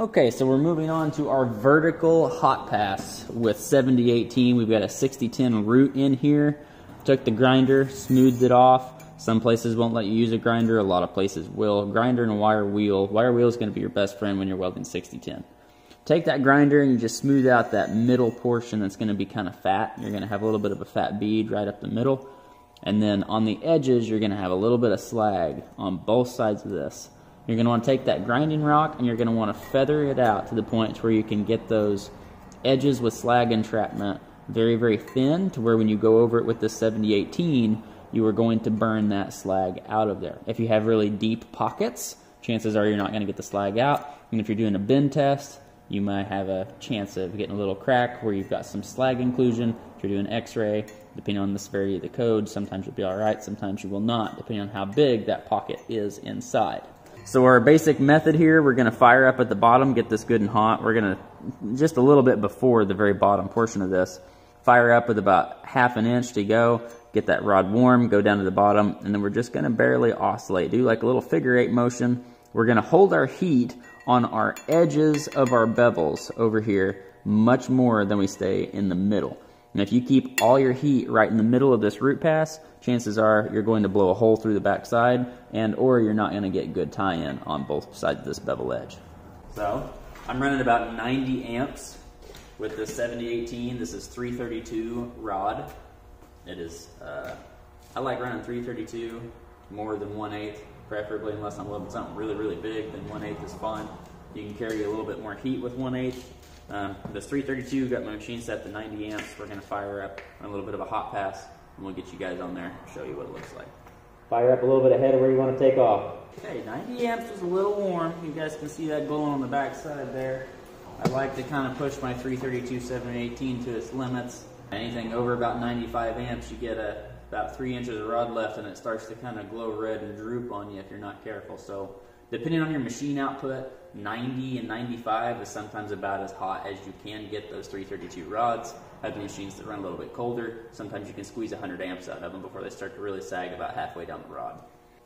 Okay, so we're moving on to our vertical hot pass with 7018. We've got a 6010 root in here. Took the grinder, smoothed it off. Some places won't let you use a grinder, a lot of places will. Grinder and a wire wheel. Wire wheel is going to be your best friend when you're welding 6010. Take that grinder and you just smooth out that middle portion that's going to be kind of fat. You're going to have a little bit of a fat bead right up the middle. And then on the edges, you're going to have a little bit of slag on both sides of this. You're going to want to take that grinding rock and you're going to want to feather it out to the point where you can get those edges with slag entrapment very, very thin to where when you go over it with the 7018, you are going to burn that slag out of there. If you have really deep pockets, chances are you're not going to get the slag out. And if you're doing a bend test, you might have a chance of getting a little crack where you've got some slag inclusion. If you're doing x-ray, depending on the severity of the code, sometimes you'll be all right, sometimes you will not, depending on how big that pocket is inside. So our basic method here, we're gonna fire up at the bottom, get this good and hot. We're gonna, just a little bit before the very bottom portion of this, fire up with about half an inch to go, get that rod warm, go down to the bottom, and then we're just gonna barely oscillate. Do like a little figure eight motion. We're gonna hold our heat on our edges of our bevels over here much more than we stay in the middle. And if you keep all your heat right in the middle of this root pass, chances are you're going to blow a hole through the backside and or you're not going to get good tie-in on both sides of this bevel edge. So I'm running about 90 amps with the 7018. This is 332 rod. It is, uh, I like running 332 more than 1 8 preferably unless I'm loading something really, really big, then 1 8 is fine. You can carry a little bit more heat with 1 8 um, this 332 got my machine set to 90 amps. We're gonna fire up a little bit of a hot pass and we'll get you guys on there show you what it looks like. Fire up a little bit ahead of where you wanna take off. Okay, 90 amps is a little warm. You guys can see that glowing on the back side there. I like to kind of push my 332 718 to its limits. Anything over about 95 amps, you get a, about three inches of rod left and it starts to kind of glow red and droop on you if you're not careful. So depending on your machine output, 90 and 95 is sometimes about as hot as you can get those 332 rods. I Other machines that run a little bit colder, sometimes you can squeeze 100 amps out of them before they start to really sag about halfway down the rod.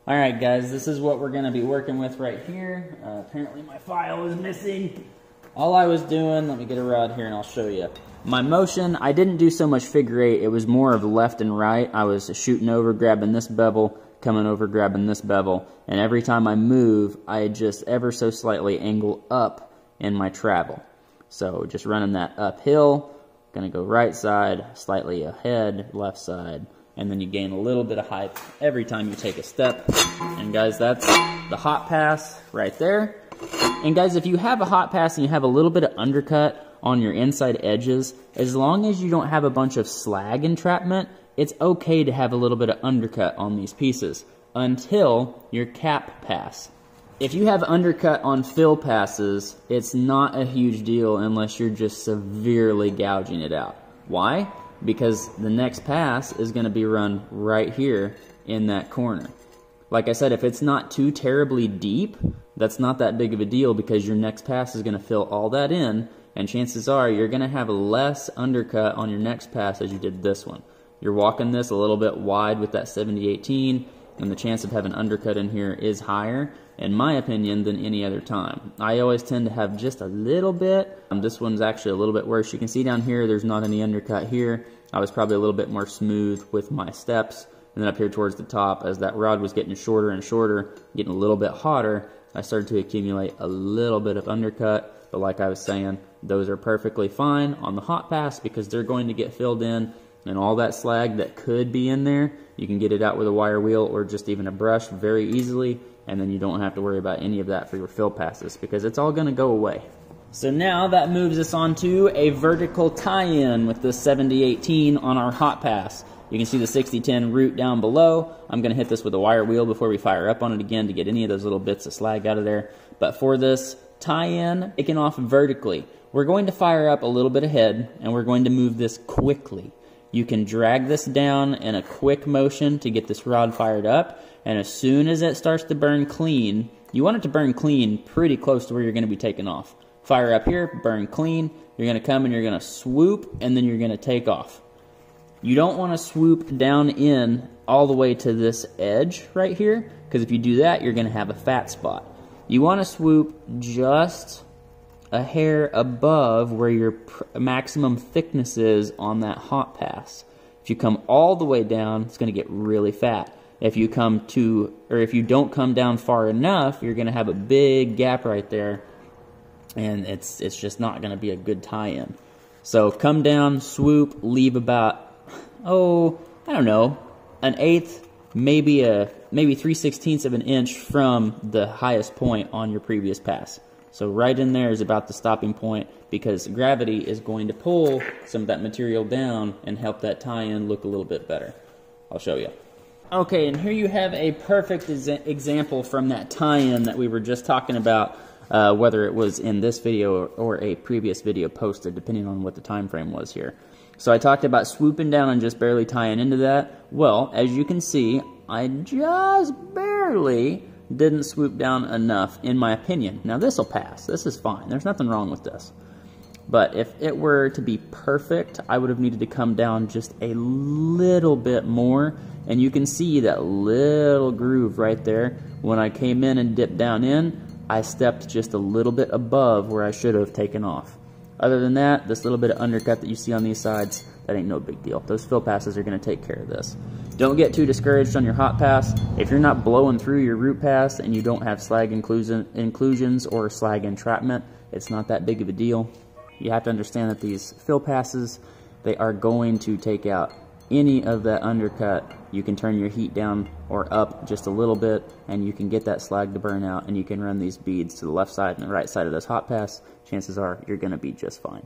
All right, guys, this is what we're to be working with right here. Uh, apparently my file is missing. All I was doing, let me get a rod here and I'll show you. My motion, I didn't do so much figure eight. It was more of left and right. I was shooting over, grabbing this bevel, coming over, grabbing this bevel. And every time I move, I just ever so slightly angle up in my travel. So just running that uphill, gonna go right side, slightly ahead, left side, and then you gain a little bit of height every time you take a step. And guys, that's the hot pass right there. And guys, if you have a hot pass and you have a little bit of undercut on your inside edges, as long as you don't have a bunch of slag entrapment, it's okay to have a little bit of undercut on these pieces until your cap pass. If you have undercut on fill passes, it's not a huge deal unless you're just severely gouging it out. Why? Because the next pass is going to be run right here in that corner. Like I said, if it's not too terribly deep, that's not that big of a deal because your next pass is going to fill all that in, and chances are you're going to have less undercut on your next pass as you did this one. You're walking this a little bit wide with that 7018, and the chance of having undercut in here is higher, in my opinion, than any other time. I always tend to have just a little bit. Um, this one's actually a little bit worse. You can see down here, there's not any undercut here. I was probably a little bit more smooth with my steps. And then up here towards the top, as that rod was getting shorter and shorter, getting a little bit hotter, I started to accumulate a little bit of undercut. But like I was saying, those are perfectly fine on the hot pass because they're going to get filled in and all that slag that could be in there, you can get it out with a wire wheel or just even a brush very easily, and then you don't have to worry about any of that for your fill passes because it's all going to go away. So now that moves us on to a vertical tie-in with the 7018 on our hot pass. You can see the 6010 root down below. I'm going to hit this with a wire wheel before we fire up on it again to get any of those little bits of slag out of there. But for this tie-in, taking off vertically, we're going to fire up a little bit ahead and we're going to move this quickly. You can drag this down in a quick motion to get this rod fired up. And as soon as it starts to burn clean, you want it to burn clean pretty close to where you're going to be taking off. Fire up here, burn clean. You're going to come and you're going to swoop and then you're going to take off. You don't want to swoop down in all the way to this edge right here because if you do that, you're going to have a fat spot. You want to swoop just a hair above where your maximum thickness is on that hot pass. If you come all the way down, it's going to get really fat. If you come to, or if you don't come down far enough, you're going to have a big gap right there, and it's it's just not going to be a good tie-in. So come down, swoop, leave about, oh, I don't know, an eighth, maybe a maybe three sixteenths of an inch from the highest point on your previous pass. So right in there is about the stopping point because gravity is going to pull some of that material down and help that tie-in look a little bit better. I'll show you. Okay, and here you have a perfect example from that tie-in that we were just talking about, uh, whether it was in this video or, or a previous video posted, depending on what the time frame was here. So I talked about swooping down and just barely tying into that. Well, as you can see, I just barely didn't swoop down enough, in my opinion. Now, this will pass. This is fine. There's nothing wrong with this. But if it were to be perfect, I would have needed to come down just a little bit more. And you can see that little groove right there. When I came in and dipped down in, I stepped just a little bit above where I should have taken off. Other than that, this little bit of undercut that you see on these sides, that ain't no big deal. Those fill passes are going to take care of this. Don't get too discouraged on your hot pass. If you're not blowing through your root pass and you don't have slag inclusion, inclusions or slag entrapment, it's not that big of a deal. You have to understand that these fill passes, they are going to take out any of that undercut. You can turn your heat down or up just a little bit and you can get that slag to burn out and you can run these beads to the left side and the right side of this hot pass. Chances are you're going to be just fine.